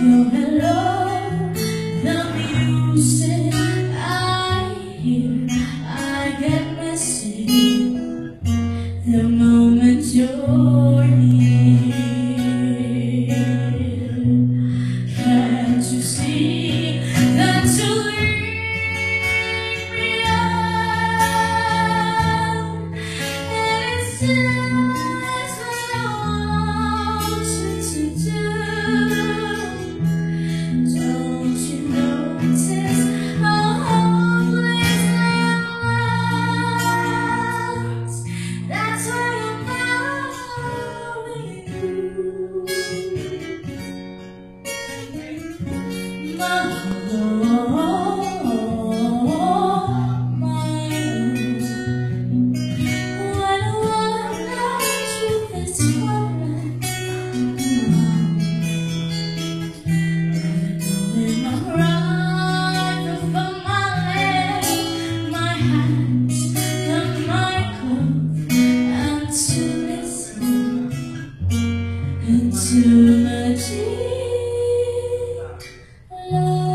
of your into the love.